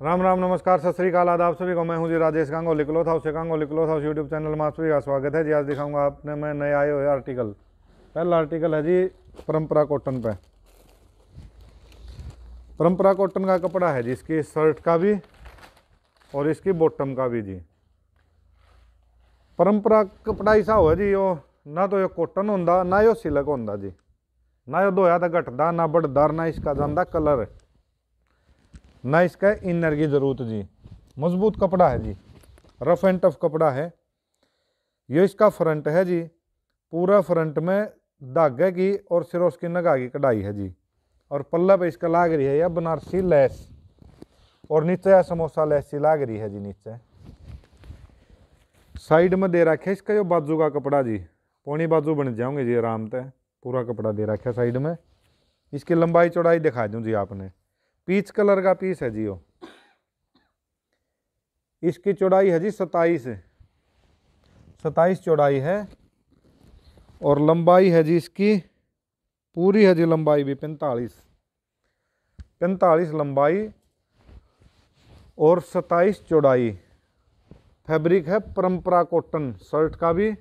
राम राम, नमस्कार, सत श्रीकाल आदाब सभी को। मैं हूँ जी राजेश गांगोली क्लोथ हाउस से Gangoli cloth house YouTube channel में आप सभी का स्वागत है। जी, आज दिखाऊँगा आपने मैं नए आए हुए आर्टिकल पहला आर्टिकल है जी, परंपरा कॉटन पे। परंपरा कॉटन का कपड़ा है जी, इसकी शर्ट का भी और इसकी बॉटम का भी जी। परंपरा कपड़ा ऐसा हो जी, यो ना तो यो कॉटन होंदा, ना यो सिलक होंदा जी। ना यो धोया तो घटदा, ना बढ़दा, ना इसका जांदा कलर ना इसका इनर की ज़रूरत जी। मज़बूत कपड़ा है जी। रफ एंड टफ कपड़ा है। ये इसका फ्रंट है जी। पूरा फ्रंट में धागे की और सिरोस की नगा की कढ़ाई है जी। और पल्ला पे इसका लाग रही है या बनारसी लैस। और नीचे या समोसा लेस सी लाग रही है जी नीचे। साइड में दे रखे इसका जो बाजू का कपड़ा जी। पौनी बाजू बन जाओगे जी आराम से पूरा कपड़ा दे रखा साइड में। इसकी लंबाई चौड़ाई दिखा दूँ जी आपने। पीच कलर का पीस है जी वो इसकी चौड़ाई है जी सताईस। सताईस चौड़ाई है और लंबाई है जी इसकी, पूरी है जी लंबाई भी पैंतालीस। पैंतालीस लंबाई और सताईस चौड़ाई। फैब्रिक है परंपरा कॉटन, शर्ट का भी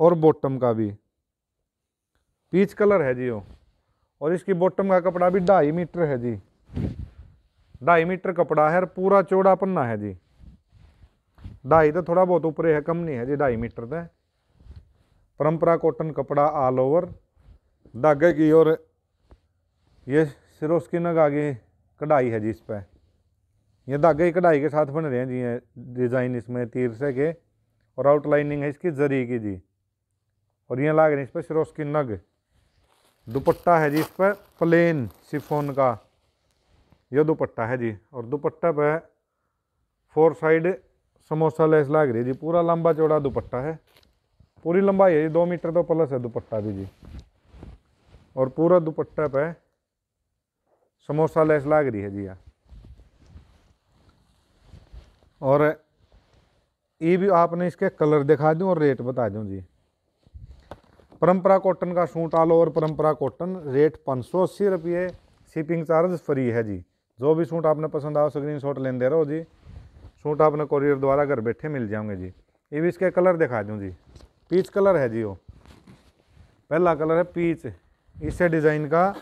और बॉटम का भी। पीच कलर है जी वो और इसकी बॉटम का कपड़ा भी ढाई मीटर है जी। ढाई मीटर कपड़ा है और पूरा चौड़ा पन्ना है जी। ढाई तो थोड़ा बहुत ऊपर है, कम नहीं है जी, ढाई मीटर से परंपरा कॉटन कपड़ा ऑल ओवर धागे की और ये सिरोस की नगा की कढ़ाई है जी इस पर ये धागे की कढ़ाई के साथ बन रहे हैं जी, ये डिज़ाइन इसमें तीर से के और आउटलाइनिंग है इसकी जरी की जी। और ये लाग रही है इस पर सिरोस की नग। दुपट्टा है जी इस पर, प्लेन सिफोन का। ये दुपट्टा है जी, और दुपट्टा पे फोर साइड समोसा लेस लाग रही है जी। पूरा लंबा चौड़ा दुपट्टा है। पूरी लंबाई है जी, दो मीटर तो प्लस है दुपट्टा भी जी। और पूरा दुपट्टा पे समोसा लेस लाग रही है जी यहाँ और ये भी आपने इसके कलर दिखा दूँ और रेट बता दूँ जी। परंपरा कॉटन का suit all over Parampara cotton, rate पाँच सौ अस्सी रुपये शिपिंग चार्ज फ्री है जी। जो भी सूट आपने पसंद आओ स्क्रीन शॉट लेन दे रहो जी। सूट आपने कोरियर द्वारा घर बैठे मिल जाओगे जी। ये भी इसके कलर दिखा दूँ जी। पीच कलर है जी वो। पहला कलर है पीच इसे डिज़ाइन का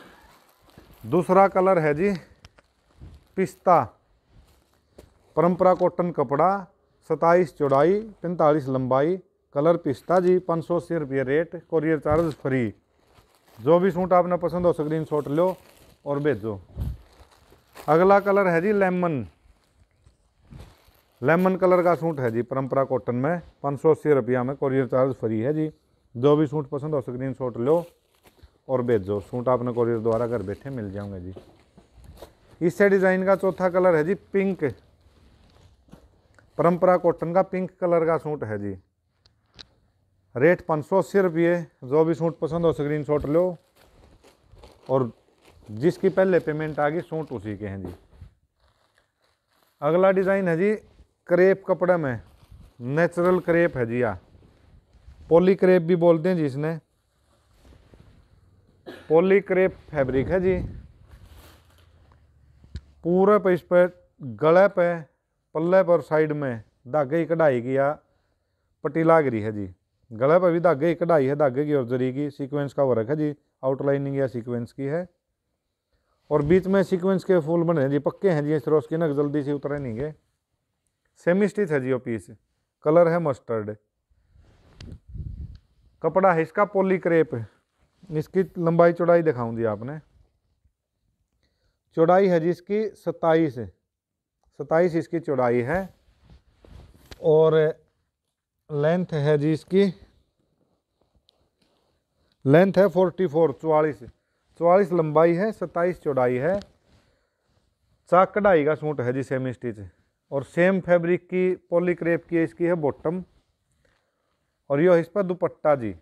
दूसरा कलर है जी, पिस्ता। परंपरा कॉटन कपड़ा, सताईस चौड़ाई, पैंतालीस लंबाई कलर पिस्ता जी, पाँच सौ अस्सी रुपये रेट कोरियर चार्ज फ्री जो भी सूट आपने पसंद हो स्क्रीन शॉट लो और भेजो। अगला कलर है जी लेमन। लेमन कलर का सूट है जी, परंपरा कॉटन में। पाँच सौ अस्सी रुपया में कोरियर चार्ज फ्री है जी। जो भी सूट पसंद हो स्क्रीन शॉट लो और भेजो। सूट आपने कोरियर द्वारा घर बैठे मिल जाओगे जी। इससे डिज़ाइन का चौथा कलर है जी पिंक परंपरा कॉटन का पिंक कलर का सूट है जी। रेट पाँच सौ अस्सी रुपये जो भी सूट पसंद हो स्क्रीन शॉट लो। और जिसकी पहले पेमेंट आ गई, सूट उसी के हैं जी। अगला डिज़ाइन है जी करेप कपड़े में। नेचुरल करेप है जी या पोली करेप भी बोलते हैं जी इसने। पोली करेप फैब्रिक है जी। पूरे पे इस पर गले पे, पल्ले पर साइड में धागे की कढ़ाई किया पट्टी लाग रही है जी। गले पर भी धागे कढ़ाई है, धागे की और जरी की सीक्वेंस का वर्क है जी। आउटलाइनिंग या सीक्वेंस की है। और बीच में सीक्वेंस के फूल बने हैं जी, पक्के हैं जी सरोस की नक जल्दी से उतरे नहीं गए। सेमी स्टिच है जी वो पीस कलर है मस्टर्ड कपड़ा है, इसका पोली क्रेप इसकी लंबाई चौड़ाई दिखाऊँ जी आपने। चौड़ाई है जी इसकी सत्ताईस। सत्ताईस इसकी चौड़ाई है। और लेंथ है जी इसकी। लेंथ है फोर्टी फोर, चौवालीस। चौवालीस लंबाई है, सत्ताईस चौड़ाई है। चाक कढ़ाई का सूट है जी सेमी स्टिच और सेम फैब्रिक की पॉलीक्रेप की इसकी है बॉटम और यह इस पर दुपट्टा जी।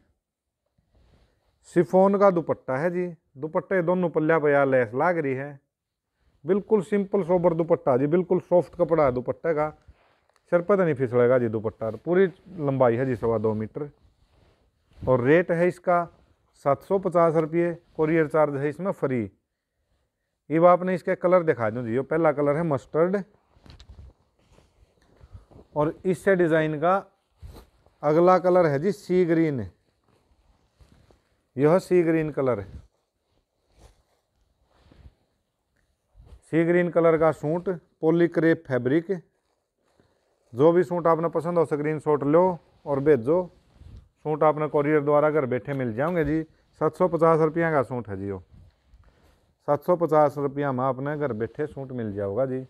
सिफोन का दुपट्टा है जी। दुपट्टे दोनों पल्ला पे लेस लाग रही है। बिल्कुल सिंपल सोबर दुपट्टा जी। बिल्कुल सॉफ्ट कपड़ा है दुपट्टे का। पर तो नहीं फिसलेगा जी दुपट्टा। पूरी लंबाई है जी सवा दो मीटर। और रेट है इसका सात सौ पचास रुपये। कोरियर चार्ज है इसमें फ्री ये अब आपने इसके कलर दिखा दूँ जी। ये पहला कलर है मस्टर्ड और इससे डिज़ाइन का अगला कलर है जी सी ग्रीन यह सी ग्रीन कलर है। सी ग्रीन कलर का सूट पोलिक्रेप फैब्रिक जो भी सूट आपने पसंद हो स्क्रीन शॉट लो और भेजो। सूट आपने कोरियर द्वारा घर बैठे मिल जाओगे जी। सात सौ पचास रुपया का सूट है जी वो। सात सौ पचास रुपया में आपने घर बैठे सूट मिल जाओगा जी।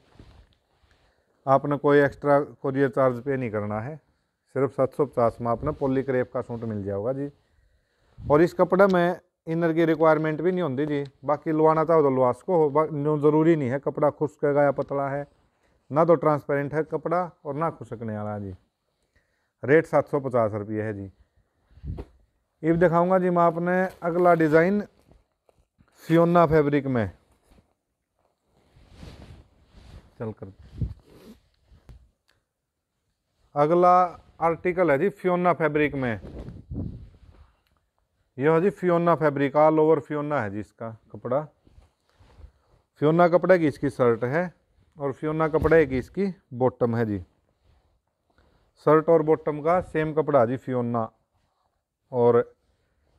आपने कोई एक्स्ट्रा कोरियर चार्ज पे नहीं करना है। सिर्फ़ सात सौ पचास में आपने पोली क्रेप का सूट मिल जाएगा जी। और इस कपड़े में इनर की रिक्वायरमेंट भी नहीं होती जी। बाकी लुआना चाहो तो लुआ सको हो ज़रूरी नहीं है। कपड़ा खुशकेगा या पतला है। ना तो ट्रांसपेरेंट है कपड़ा और ना खुशकने वाला जी। रेट सात सौ पचास रुपये है जी। अब दिखाऊँगा जी मैं आपने अगला डिज़ाइन फियोना फैब्रिक में। चल कर। अगला आर्टिकल है जी फियोना फैब्रिक में। यह जी Fiona fabric all over Fiona है जी इसका कपड़ा। फियोना कपड़े की इसकी शर्ट है। और फियोना कपड़े की इसकी बॉटम है जी। शर्ट और बॉटम का सेम कपड़ा जी फियोना और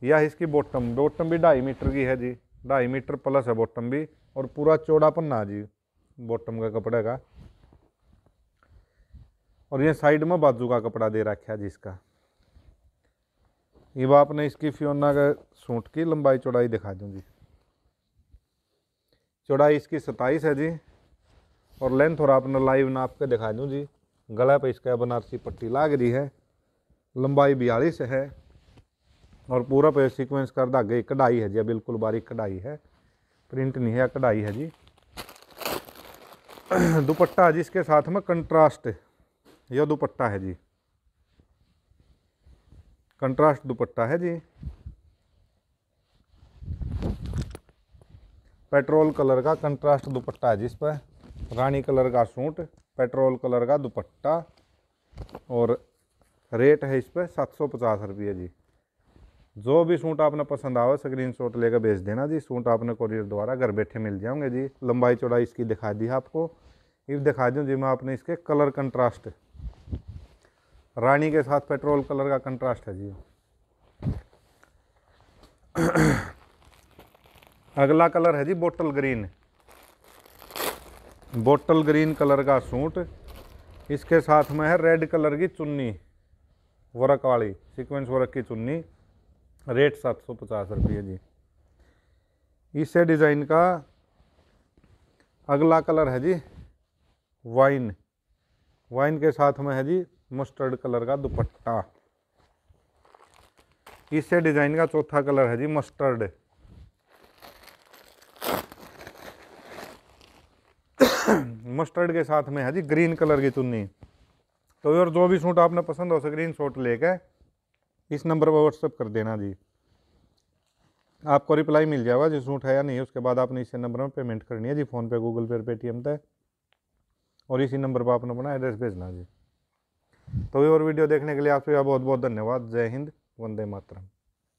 यह इसकी बॉटम बॉटम भी ढाई मीटर की है जी। ढाई मीटर प्लस है बॉटम भी। और पूरा चौड़ा पन्ना जी बॉटम का कपड़े का। और ये साइड में बाजू का कपड़ा दे रखा जी इसका। ये बाप ने इसकी फियोना का सूट की लंबाई चौड़ाई दिखा दूँ जी। चौड़ाई इसकी सताईस है जी। और लेंथ और आपने लाइव नाप के दिखा दूँ जी। गला पे इसका बनारसी पट्टी लाग रही है। लंबाई बयालीस है और पूरा पे सीक्वेंस कर धागे कढ़ाई है जी बिल्कुल बारीक कढ़ाई है। प्रिंट नहीं है कढ़ाई है जी। दुपट्टा जिसके साथ में कंट्रास्ट यह दुपट्टा है जी। कंट्रास्ट दुपट्टा है जी। पेट्रोल कलर का कंट्रास्ट दुपट्टा है जिस पर रानी कलर का सूट, पेट्रोल कलर का दुपट्टा और रेट है इस पर सात सौ पचास रुपये जी। जो भी सूट आपने पसंद आवे स्क्रीन शॉट लेकर भेज देना जी। सूट आपने कोरियर द्वारा घर बैठे मिल जाओगे जी। लंबाई चौड़ाई इसकी दिखा दी आपको। ये दिखा दूँ जी मैं आपने इसके कलर कंट्रास्ट रानी के साथ पेट्रोल कलर का कंट्रास्ट है जी। अगला कलर है जी bottle green bottle green colour का सूट, इसके साथ में है रेड कलर की चुन्नी, वर्क वाली, सीक्वेंस वर्क की चुन्नी, रेट सात सौ पचास रुपये जी। इसे डिज़ाइन का अगला कलर है जी, वाइन। वाइन के साथ में है जी मस्टर्ड कलर का दुपट्टा। इसे डिज़ाइन का चौथा कलर है जी मस्टर्ड। मस्टर्ड के साथ में है जी, ग्रीन कलर की चुन्नी। तो और जो भी सूट आपने पसंद हो स्क्रीन शॉट लेके इस नंबर पर व्हाट्सअप कर देना जी। आपको रिप्लाई मिल जाएगा जी, सूट है या नहीं, उसके बाद आपने इसी नंबर में पेमेंट करनी है जी फ़ोन पे गूगल पे पेटीएम पे। और इसी नंबर पर आपने अपना एड्रेस भेजना जी। तो ये और वीडियो देखने के लिए आपसे बहुत बहुत धन्यवाद। जय हिंद, वंदे मातरम।